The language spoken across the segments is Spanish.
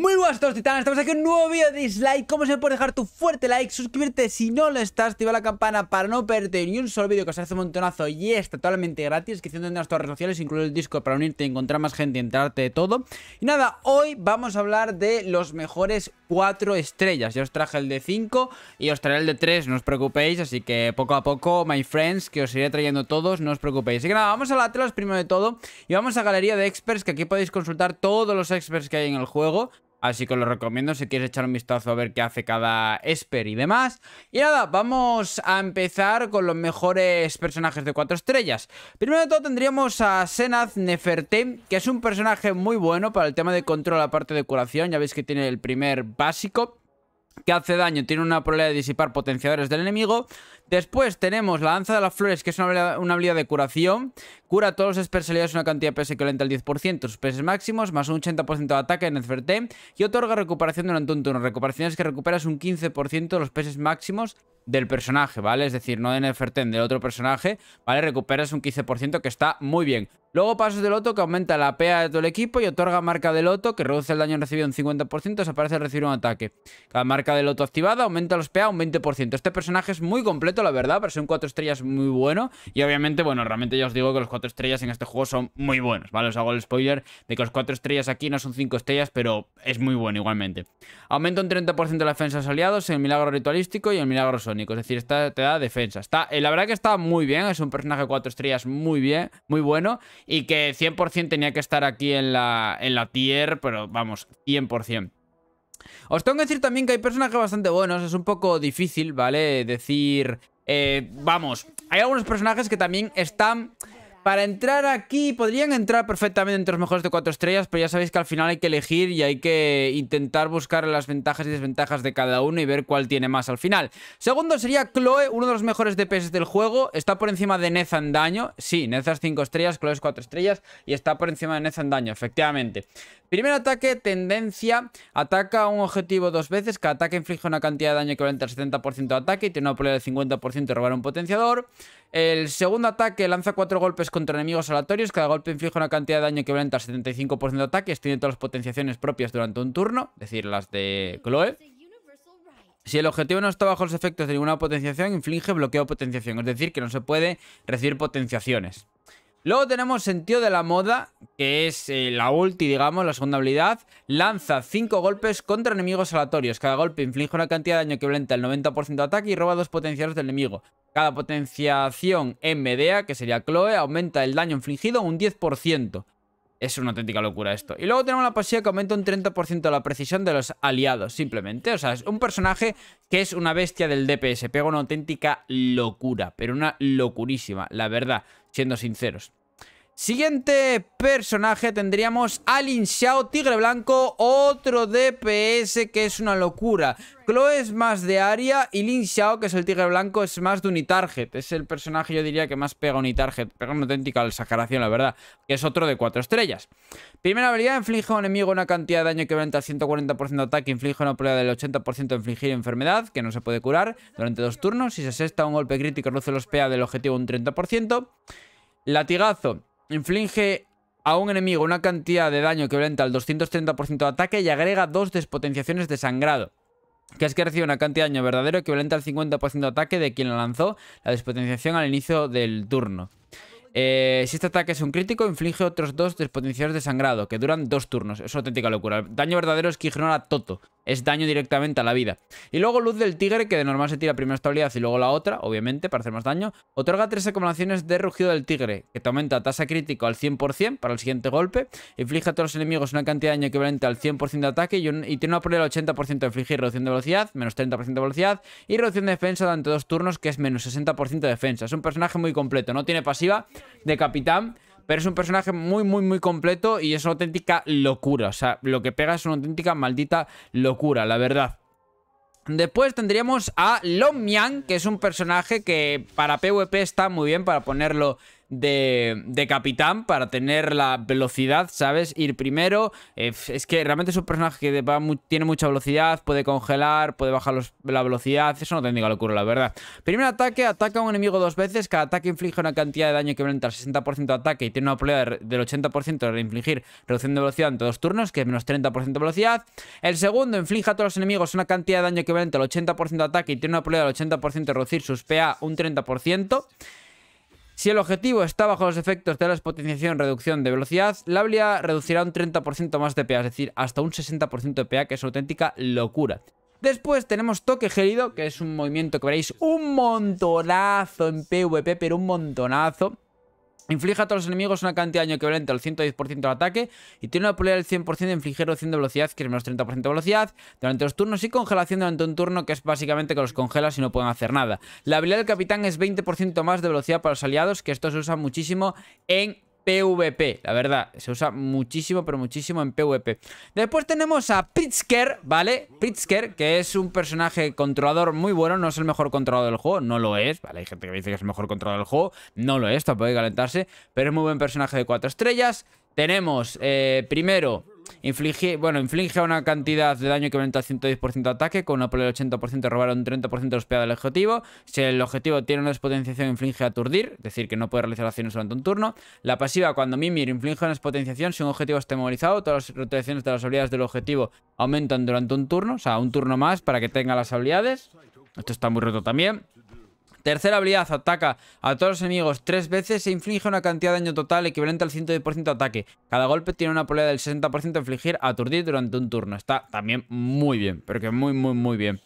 Muy buenas a todos titanes, estamos aquí en un nuevo vídeo de dislike. Como se puede dejar tu fuerte like, suscribirte si no lo estás Activa la campana para no perderte ni un solo vídeo que os hace un montonazo Y está totalmente gratis, descripción de las redes sociales Incluye el disco para unirte encontrar más gente y enterarte de todo. Y nada, hoy vamos a hablar de los mejores 4 estrellas. Ya os traje el de 5 y os traeré el de 3, no os preocupéis. Así que poco a poco, my friends, que os iré trayendo todos, no os preocupéis. Así que nada, vamos a la primero de todo. Y vamos a Galería de Experts, que aquí podéis consultar todos los experts que hay en el juego Así que os lo recomiendo si quieres echar un vistazo a ver qué hace cada Esper y demás. Y nada, vamos a empezar con los mejores personajes de 4 estrellas. Primero de todo tendríamos a Senath Nefertem, que es un personaje muy bueno para el tema de control aparte de curación. Ya veis que tiene el primer básico que hace daño, tiene una probabilidad de disipar potenciadores del enemigo. Después tenemos la danza de las flores, que es una habilidad, de curación. Cura todos los especialidades una cantidad de PS equivalente al 10%, sus PS máximos, más un 80% de ataque en el Y otorga recuperación durante un turno. Recuperaciones que recuperas un 15% de los PS máximos del personaje, ¿vale? Es decir, no de Neferten, del otro personaje, ¿vale? Recuperas un 15% que está muy bien. Luego pasos de loto que aumenta la PA de todo el equipo y otorga marca de loto que reduce el daño recibido un 50%, desaparece al recibir un ataque. Cada marca de loto activada aumenta los PA un 20%. Este personaje es muy completo, la verdad, pero un 4 estrellas muy bueno. Y obviamente, bueno, realmente ya os digo que los 4 estrellas en este juego son muy buenos, ¿vale? Os hago el spoiler de que los 4 estrellas aquí no son 5 estrellas, pero es muy bueno igualmente. Aumenta un 30% de la defensa de los aliados el milagro ritualístico y el milagro sónico. Es decir, esta te da defensa. Está, eh, la verdad que está muy bien, es un personaje de 4 estrellas muy bien, muy bueno. Y que 100% tenía que estar aquí en la, en la tier, pero vamos, 100%. Os tengo que decir también que hay personajes bastante buenos, es un poco difícil, ¿vale? Decir, eh, vamos, hay algunos personajes que también están para entrar aquí, podrían entrar perfectamente entre los mejores de 4 estrellas, pero ya sabéis que al final hay que elegir y hay que intentar buscar las ventajas y desventajas de cada uno y ver cuál tiene más al final. Segundo sería Chloe, uno de los mejores DPS del juego, está por encima de Neza en daño. Sí, Neza es 5 estrellas, Chloe es 4 estrellas y está por encima de Neza en daño, efectivamente. Primer ataque, tendencia, ataca a un objetivo dos veces, cada ataque inflige una cantidad de daño equivalente al 70% de ataque y tiene una probabilidad del 50% de robar un potenciador. El segundo ataque lanza cuatro golpes contra enemigos aleatorios. Cada golpe inflige una cantidad de daño equivalente al 75% de ataque. Tiene todas las potenciaciones propias durante un turno, es decir, las de Chloe. Si el objetivo no está bajo los efectos de ninguna potenciación, inflige bloqueo potenciación. Es decir, que no se puede recibir potenciaciones. Luego tenemos Sentido de la Moda, que es eh, la ulti, digamos, la segunda habilidad. Lanza 5 golpes contra enemigos aleatorios. Cada golpe inflige una cantidad de daño equivalente al 90% de ataque y roba dos potenciales del enemigo. Cada potenciación en Medea, que sería Chloe, aumenta el daño infligido un 10%. Es una auténtica locura esto. Y luego tenemos la pasiva que aumenta un 30% la precisión de los aliados, simplemente. O sea, es un personaje que es una bestia del DPS. Pega una auténtica locura, pero una locurísima, la verdad, siendo sinceros. Siguiente personaje tendríamos a Lin Xiao, Tigre Blanco, otro DPS que es una locura. Chloe es más de área y Lin Xiao, que es el Tigre Blanco, es más de Unitarget. Es el personaje, yo diría, que más pega Unitarget. Pega una auténtica exageración, la verdad. Que es otro de cuatro estrellas. Primera habilidad, inflige a un enemigo una cantidad de daño aumenta al 140% de ataque. Inflige una probabilidad del 80% de infligir enfermedad, que no se puede curar, durante dos turnos. Si se asesta un golpe crítico, reduce los PA del objetivo un 30%. Latigazo inflige a un enemigo una cantidad de daño equivalente al 230% de ataque y agrega dos despotenciaciones de sangrado. Que es que recibe una cantidad de daño verdadero equivalente al 50% de ataque de quien lo lanzó la despotenciación al inicio del turno. Eh, si este ataque es un crítico, inflige otros dos despotenciadores de sangrado, que duran dos turnos. Es una auténtica locura. daño verdadero es que ignora todo. Es daño directamente a la vida. Y luego Luz del Tigre, que de normal se tira primero esta habilidad y luego la otra, obviamente, para hacer más daño. Otorga tres acumulaciones de Rugido del Tigre, que te aumenta tasa crítico al 100% para el siguiente golpe. Inflige a todos los enemigos una cantidad de daño equivalente al 100% de ataque y, tiene una probabilidad del 80% de infligir reducción de velocidad, menos 30% de velocidad y reducción de defensa durante dos turnos, que es menos 60% de defensa. Es un personaje muy completo, no tiene pasiva de capitán, pero es un personaje muy, muy, muy completo y es una auténtica locura. O sea, lo que pega es una auténtica maldita locura, la verdad. Después tendríamos a Long Mian, que es un personaje que para PvP está muy bien para ponerlo de, de capitán para tener la velocidad, ¿sabes? Ir primero. Eh, es que realmente es un personaje que tiene mucha velocidad, puede congelar, puede bajar la velocidad. Eso no te diga locura, la verdad. Primer ataque, ataca a un enemigo dos veces. Cada ataque inflige una cantidad de daño equivalente al 60% de ataque y tiene una probabilidad del 80% de infligir reducción de velocidad en dos turnos, que es menos 30% de velocidad. El segundo inflige a todos los enemigos una cantidad de daño equivalente al 80% de ataque y tiene una probabilidad del 80% de reducir sus PA un 30%. Si el objetivo está bajo los efectos de la despotenciación reducción de velocidad, la habilidad reducirá un 30% más de PA, es decir, hasta un 60% de PA, que es auténtica locura. Después tenemos toque gélido, que es un movimiento que veréis un montonazo en PvP, pero un montonazo. Inflige a todos los enemigos una cantidad de daño equivalente al 110% de ataque y tiene una probabilidad del 100% de infligir reducción de velocidad, que es menos 30% de velocidad, durante los turnos y congelación durante un turno, que es básicamente que los congelas y no pueden hacer nada. La habilidad del capitán es 20% más de velocidad para los aliados, que esto se usa muchísimo en PvP, la verdad, se usa muchísimo, pero muchísimo en PvP. Después tenemos a Pritzker, ¿vale? Pritzker, que es un personaje controlador muy bueno, no es el mejor controlador del juego, no lo es, ¿vale? Hay gente que dice que es el mejor controlador del juego, no lo es, tampoco hay que calentarse, pero es muy buen personaje de 4 estrellas. Tenemos, eh, primero, inflige, bueno, inflige una cantidad de daño aumenta al 110% de ataque, con una probabilidad del 80% de robar un 30% de los del objetivo. Si el objetivo tiene una despotenciación, inflige aturdir, es decir, que no puede realizar acciones durante un turno. La pasiva, cuando Mimir inflige una despotenciación, si un objetivo está movilizado, todas las rotaciones de las habilidades del objetivo aumentan durante un turno, o sea, un turno más para que tenga las habilidades. Esto está muy roto también. Tercera habilidad, ataca a todos los enemigos tres veces e inflige una cantidad de daño total equivalente al 110% de ataque. Cada golpe tiene una probabilidad del 60% de infligir aturdir durante un turno. Está también muy bien, pero que muy, muy, muy bien.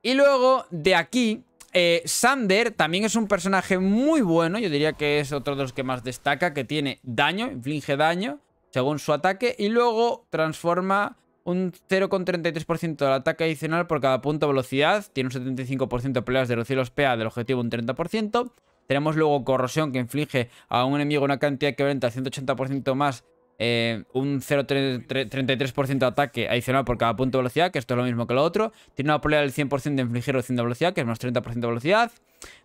Y luego, de aquí, eh, Sander también es un personaje muy bueno. Yo diría que es otro de los que más destaca, que tiene daño, inflige daño según su ataque. Y luego transforma un 0,33% del ataque adicional por cada punto de velocidad. Tiene un 75% de peleas de los PA del objetivo un 30%. Tenemos luego corrosión que inflige a un enemigo una cantidad que aumenta 180% más eh, un 0,33% de ataque adicional por cada punto de velocidad, que esto es lo mismo que lo otro. Tiene una probabilidad del 100% de infligir reducción de velocidad, que es más 30% de velocidad.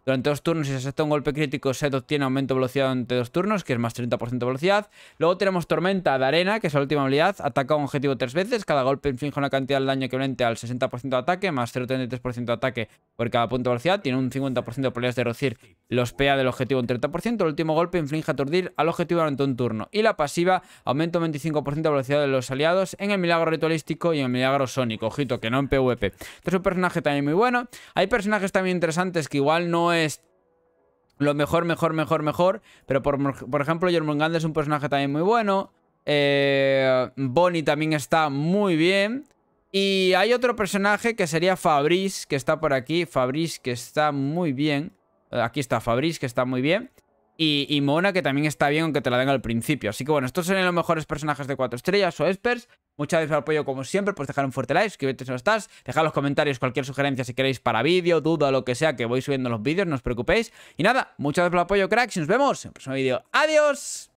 Durante dos turnos, si se acepta un golpe crítico, Set obtiene aumento de velocidad durante dos turnos, que es más 30% de velocidad. Luego tenemos Tormenta de Arena, que es la última habilidad. Ataca a un objetivo tres veces. Cada golpe inflige una cantidad de daño equivalente al 60% de ataque, más 0,33% de ataque por cada punto de velocidad. Tiene un 50% de probabilidades de reducir los PA del objetivo un 30%. El último golpe inflige aturdir al objetivo durante un turno. Y la pasiva aumenta un 25% de velocidad de los aliados en el milagro ritualístico y en el milagro sónico. Ojito, que no en PvP. Este es un personaje también muy bueno. Hay personajes también interesantes que igual no es lo mejor, mejor, mejor, mejor. Pero por, por ejemplo, Jormungand es un personaje también muy bueno. Eh, Bonnie también está muy bien. Y hay otro personaje que sería Fabrice, que está por aquí. Fabrice, que está muy bien. Aquí está Fabrice, que está muy bien. Y, Mona, que también está bien, aunque te la den al principio. Así que bueno, estos son los mejores personajes de 4 estrellas o espers. Muchas gracias por el apoyo, como siempre. Pues dejar un fuerte like, suscribirte si no estás. Dejar en los comentarios cualquier sugerencia si queréis para vídeo, duda lo que sea, que voy subiendo los vídeos, no os preocupéis. Y nada, muchas gracias por el apoyo, cracks. Y nos vemos en el próximo vídeo. ¡Adiós!